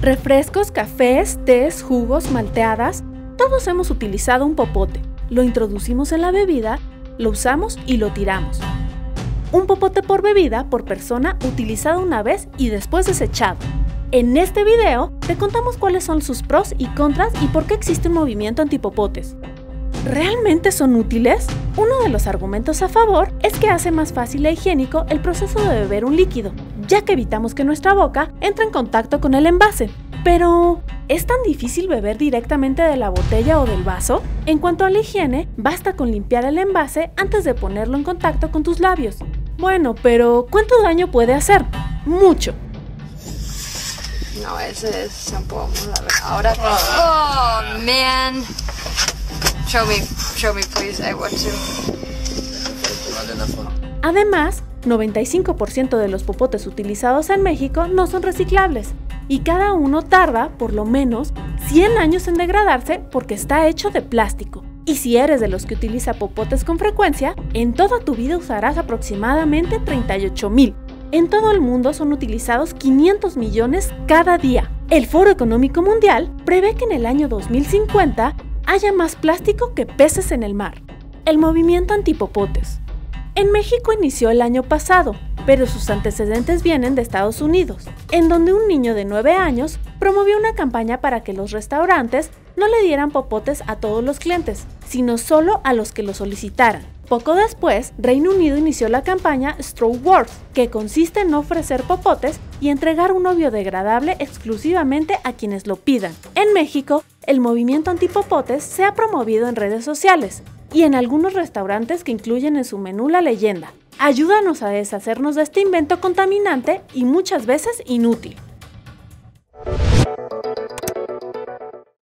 Refrescos, cafés, tés, jugos, malteadas, todos hemos utilizado un popote. Lo introducimos en la bebida, lo usamos y lo tiramos. Un popote por bebida por persona utilizado una vez y después desechado. En este video te contamos cuáles son sus pros y contras y por qué existe un movimiento antipopotes. ¿Realmente son útiles? Uno de los argumentos a favor es que hace más fácil e higiénico el proceso de beber un líquido, ya que evitamos que nuestra boca entre en contacto con el envase. Pero, ¿es tan difícil beber directamente de la botella o del vaso? En cuanto a la higiene, basta con limpiar el envase antes de ponerlo en contacto con tus labios. Bueno, pero ¿cuánto daño puede hacer? Mucho. No, ese es shampoo. Ahora. Oh, man. Show me, show me, please. I want to. Además, 95% de los popotes utilizados en México no son reciclables y cada uno tarda por lo menos 100 años en degradarse porque está hecho de plástico. Y si eres de los que utiliza popotes con frecuencia, en toda tu vida usarás aproximadamente 38 mil. En todo el mundo son utilizados 500 millones cada día. El Foro Económico Mundial prevé que en el año 2050 haya más plástico que peces en el mar. El movimiento antipopotes. En México inició el año pasado, pero sus antecedentes vienen de Estados Unidos, en donde un niño de 9 años promovió una campaña para que los restaurantes no le dieran popotes a todos los clientes, sino solo a los que lo solicitaran. Poco después, Reino Unido inició la campaña Straw Wars, que consiste en ofrecer popotes y entregar uno biodegradable exclusivamente a quienes lo pidan. En México, el movimiento antipopotes se ha promovido en redes sociales y en algunos restaurantes que incluyen en su menú la leyenda. Ayúdanos a deshacernos de este invento contaminante y muchas veces inútil.